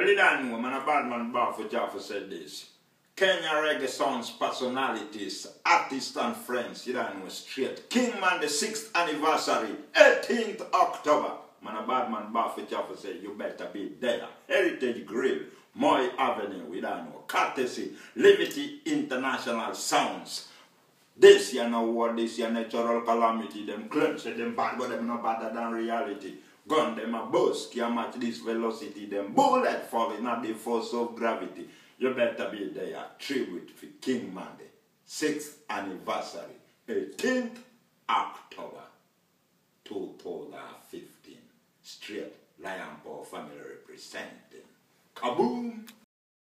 Well, you don't know, man, a bad man Baffuchaffu said this. Kenya Reggae Sounds personalities, artists and friends, you don't know, straight. King Monday 6th anniversary, 18th October. Man, a bad man Baffuchaffu said, you better be there. Heritage Grill, Moi Avenue, we don't know. Courtesy, Liberty International Sounds. This, you know what, this, your natural calamity. Them claim say them bad, but them not better than reality. Gun them a bus, can match this velocity. Them bullet falling at the force of gravity. You better be there. Tribute for King Monday. 6th anniversary. 18th October 2015. Straight Lion Paw family representing. Kaboom!